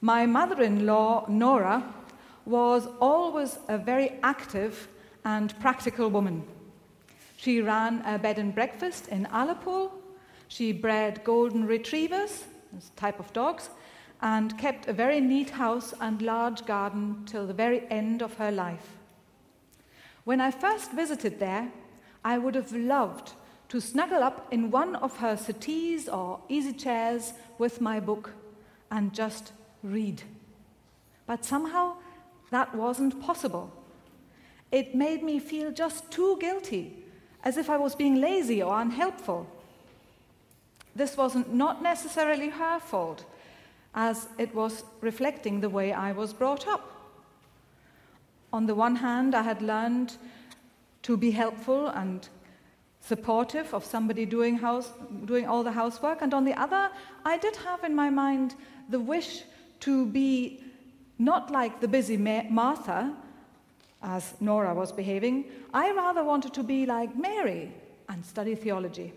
My mother in law, Nora, was always a very active and practical woman. She ran a bed and breakfast in Ullapool. She bred golden retrievers, a type of dogs, and kept a very neat house and large garden till the very end of her life. When I first visited there, I would have loved to snuggle up in one of her settees or easy chairs with my book and just read. But somehow that wasn't possible. It made me feel just too guilty, as if I was being lazy or unhelpful. This wasn't not necessarily her fault, as it was reflecting the way I was brought up. On the one hand, I had learned to be helpful and supportive of somebody doing, house, doing all the housework, and on the other, I did have in my mind the wish to be not like the busy Martha, as Nora was behaving. I rather wanted to be like Mary and study theology.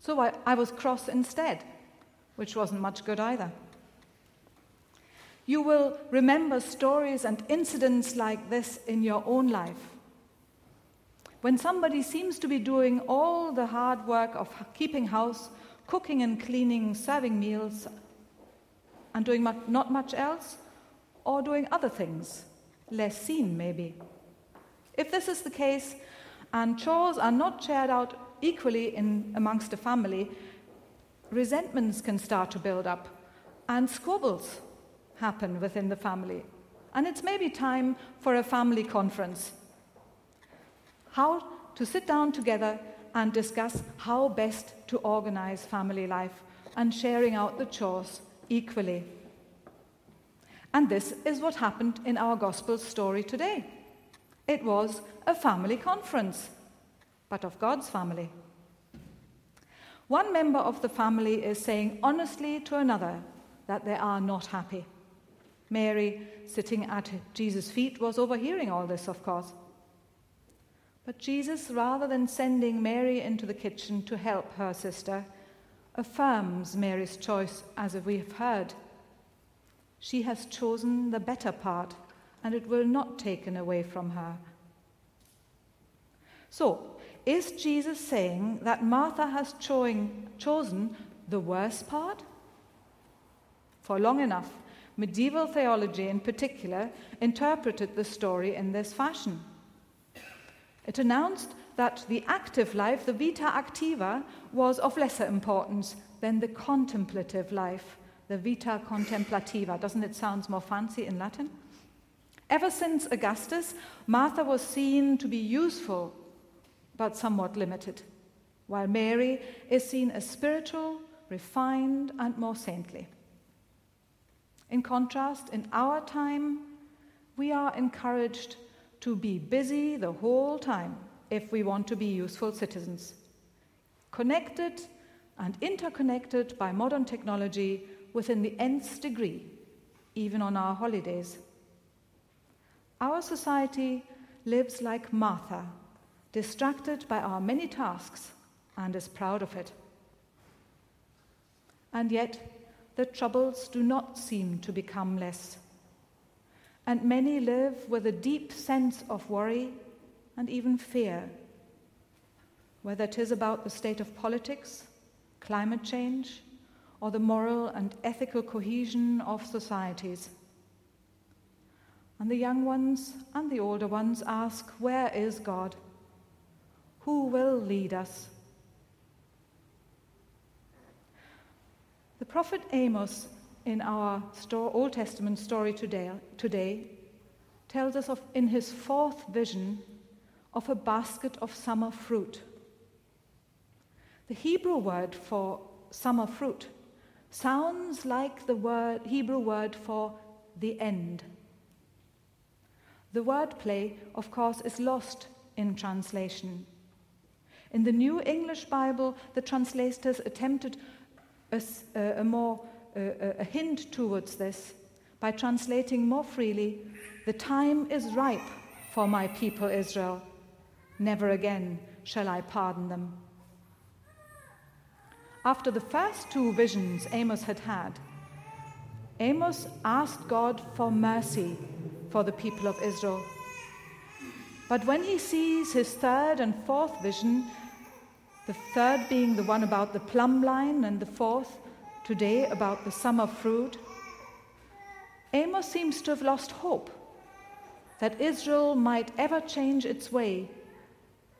So I, I was cross instead, which wasn't much good either. You will remember stories and incidents like this in your own life. When somebody seems to be doing all the hard work of keeping house, cooking and cleaning, serving meals, and doing not much else, or doing other things, less seen maybe. If this is the case, and chores are not shared out equally in, amongst a family, resentments can start to build up, and squabbles happen within the family. And it's maybe time for a family conference. How to sit down together and discuss how best to organize family life and sharing out the chores equally. And this is what happened in our gospel story today. It was a family conference, but of God's family. One member of the family is saying honestly to another that they are not happy. Mary, sitting at Jesus' feet, was overhearing all this, of course. But Jesus, rather than sending Mary into the kitchen to help her sister, affirms Mary's choice, as we've heard. She has chosen the better part, and it will not taken away from her. So, is Jesus saying that Martha has chosen the worst part? For long enough, medieval theology in particular interpreted the story in this fashion. It announced that the active life, the vita activa, was of lesser importance than the contemplative life, the vita contemplativa. Doesn't it sound more fancy in Latin? Ever since Augustine, Martha was seen to be useful, but somewhat limited, while Mary is seen as spiritual, refined, and more saintly. In contrast, in our time, we are encouraged to be busy the whole time if we want to be useful citizens. Connected and interconnected by modern technology within the nth degree, even on our holidays. Our society lives like Martha, distracted by our many tasks, and is proud of it. And yet, the troubles do not seem to become less. And many live with a deep sense of worry and even fear, whether it is about the state of politics, climate change, or the moral and ethical cohesion of societies. And the young ones and the older ones ask, Where is God? Who will lead us? The prophet Amos in our Old Testament story today, today tells us of, in his fourth vision of a basket of summer fruit. The Hebrew word for summer fruit sounds like the word, Hebrew word for the end. The wordplay, of course, is lost in translation. In the New English Bible, the translators attempted a, a more a, a hint towards this by translating more freely The time is ripe for my people Israel. Never again shall I pardon them. After the first two visions Amos had had, Amos asked God for mercy for the people of Israel. But when he sees his third and fourth vision, the third being the one about the plumb line, and the fourth today about the summer fruit, Amos seems to have lost hope that Israel might ever change its way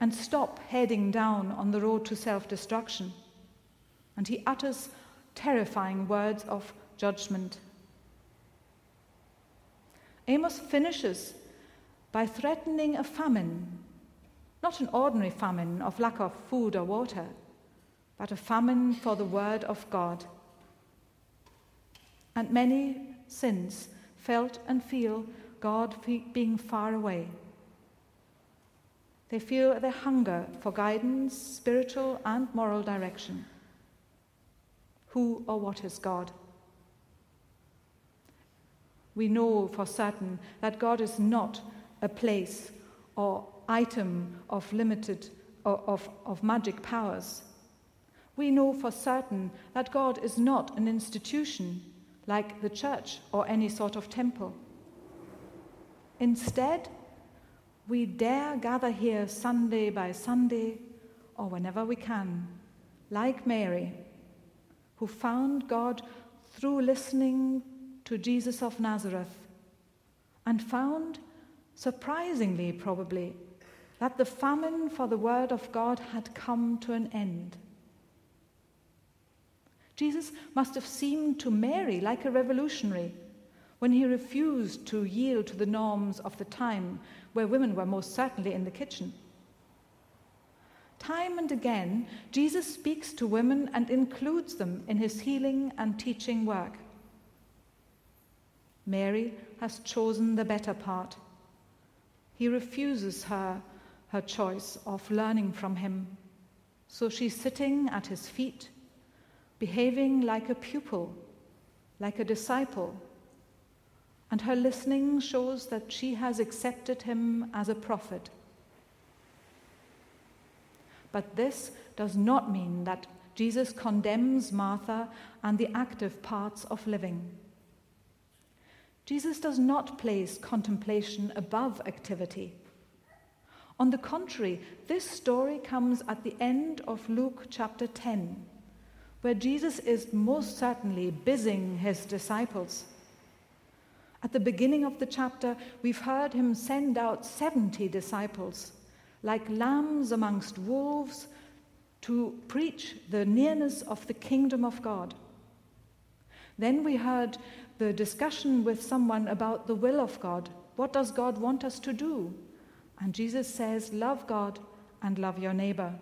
and stop heading down on the road to self destruction. And he utters terrifying words of judgment. Amos finishes by threatening a famine, not an ordinary famine of lack of food or water, but a famine for the word of God. And many since felt and feel God being far away. They feel their hunger for guidance, spiritual and moral direction. Who or what is God? We know for certain that God is not a place or item of limited or of, of magic powers. We know for certain that God is not an institution like the church or any sort of temple. Instead, we dare gather here Sunday by Sunday or whenever we can, like Mary, who found God through listening to Jesus of Nazareth and found, surprisingly probably, that the famine for the Word of God had come to an end. Jesus must have seemed to Mary like a revolutionary when he refused to yield to the norms of the time where women were most certainly in the kitchen. Time and again, Jesus speaks to women and includes them in his healing and teaching work. Mary has chosen the better part. He refuses her her choice of learning from him. So she's sitting at his feet behaving like a pupil, like a disciple. And her listening shows that she has accepted him as a prophet. But this does not mean that Jesus condemns Martha and the active parts of living. Jesus does not place contemplation above activity. On the contrary, this story comes at the end of Luke chapter 10 where Jesus is most certainly busying his disciples. At the beginning of the chapter, we've heard him send out 70 disciples, like lambs amongst wolves, to preach the nearness of the kingdom of God. Then we heard the discussion with someone about the will of God. What does God want us to do? And Jesus says, Love God and love your neighbor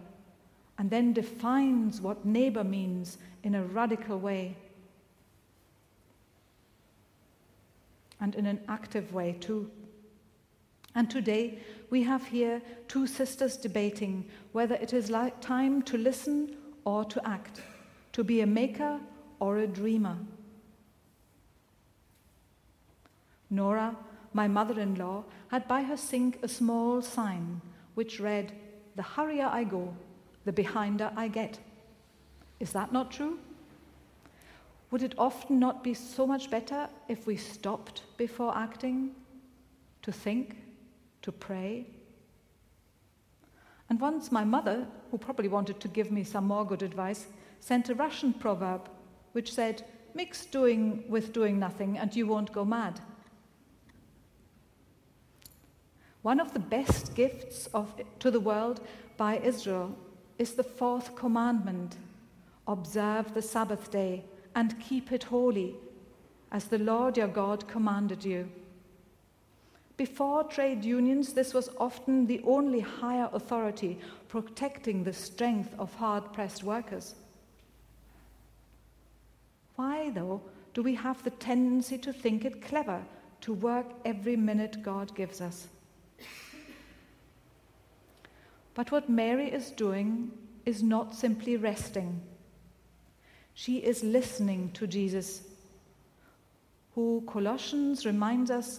and then defines what neighbor means in a radical way and in an active way too. And today we have here two sisters debating whether it is like time to listen or to act, to be a maker or a dreamer. Nora, my mother in law, had by her sink a small sign which read, The hurrier I go, the behinder I get. Is that not true? Would it often not be so much better if we stopped before acting, to think, to pray? And once my mother, who probably wanted to give me some more good advice, sent a Russian proverb which said, Mix doing with doing nothing and you won't go mad. One of the best gifts of, to the world by Israel is the fourth commandment observe the Sabbath day and keep it holy, as the Lord your God commanded you. Before trade unions, this was often the only higher authority protecting the strength of hard pressed workers. Why, though, do we have the tendency to think it clever to work every minute God gives us? But what Mary is doing is not simply resting. She is listening to Jesus, who Colossians reminds us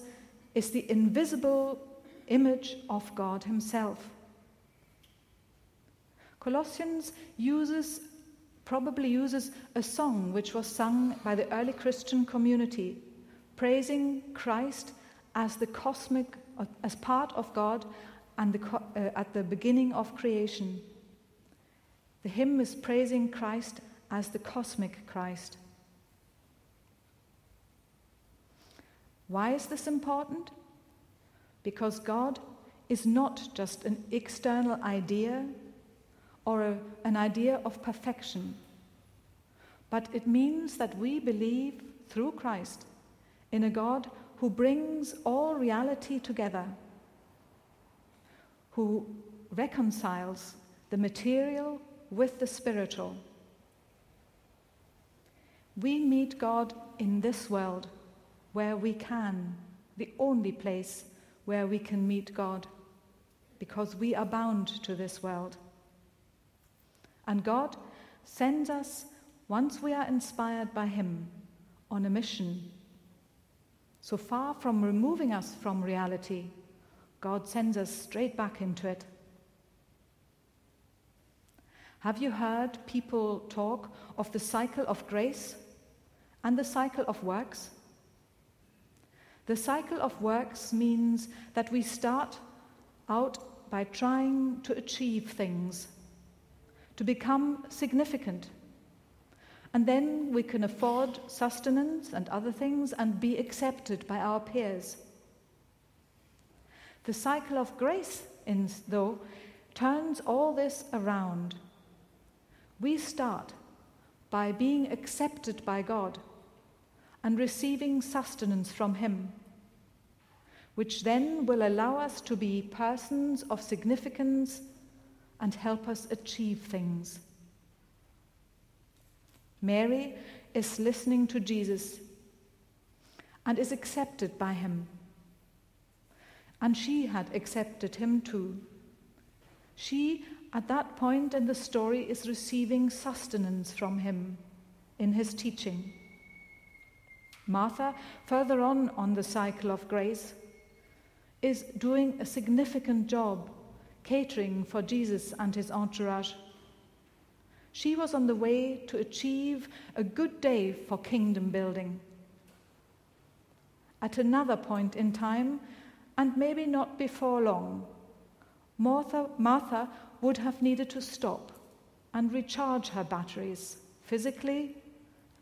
is the invisible image of God Himself. Colossians uses probably uses a song which was sung by the early Christian community, praising Christ as the cosmic, as part of God and the, uh, at the beginning of creation. The hymn is praising Christ as the cosmic Christ. Why is this important? Because God is not just an external idea or a, an idea of perfection, but it means that we believe through Christ in a God who brings all reality together, who reconciles the material with the spiritual. We meet God in this world where we can, the only place where we can meet God, because we are bound to this world. And God sends us, once we are inspired by Him, on a mission. So far from removing us from reality, God sends us straight back into it. Have you heard people talk of the cycle of grace and the cycle of works? The cycle of works means that we start out by trying to achieve things, to become significant. And then we can afford sustenance and other things and be accepted by our peers. The cycle of grace, in, though, turns all this around. We start by being accepted by God and receiving sustenance from Him, which then will allow us to be persons of significance and help us achieve things. Mary is listening to Jesus and is accepted by him. And she had accepted him too. She, at that point in the story, is receiving sustenance from him in his teaching. Martha, further on on the cycle of grace, is doing a significant job catering for Jesus and his entourage. She was on the way to achieve a good day for kingdom building. At another point in time, and maybe not before long, Martha, Martha would have needed to stop and recharge her batteries, physically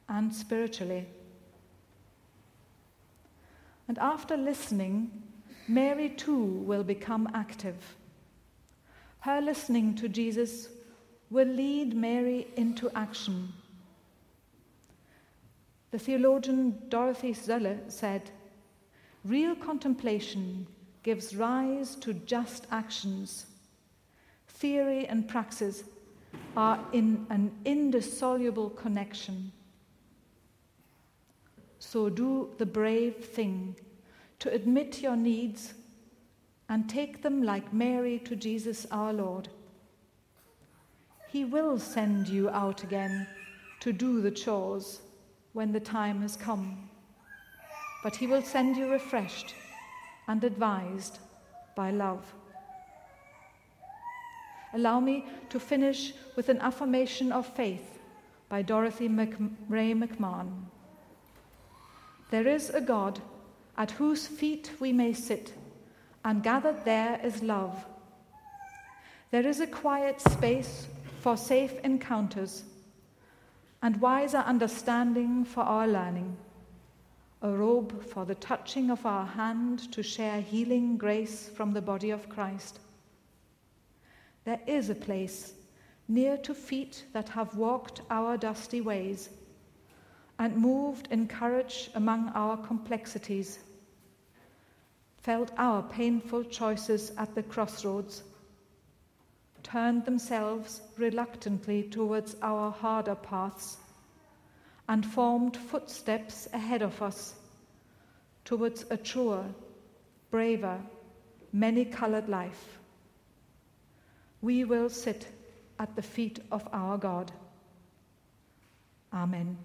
and spiritually. And after listening, Mary too will become active. Her listening to Jesus will lead Mary into action. The theologian Dorothy Sölle said, Real contemplation gives rise to just actions. Theory and praxis are in an indissoluble connection. So do the brave thing to admit your needs and take them like Mary to Jesus our Lord. He will send you out again to do the chores when the time has come, but He will send you refreshed and advised by love. Allow me to finish with an affirmation of faith by Dorothy Mc- Rae McMahon. There is a God at whose feet we may sit, and gathered there is love. There is a quiet space for safe encounters, and wiser understanding for our learning, a robe for the touching of our hand to share healing grace from the body of Christ. There is a place near to feet that have walked our dusty ways and moved in courage among our complexities, felt our painful choices at the crossroads, turned themselves reluctantly towards our harder paths, and formed footsteps ahead of us towards a truer, braver, many colored life. We will sit at the feet of our God. Amen.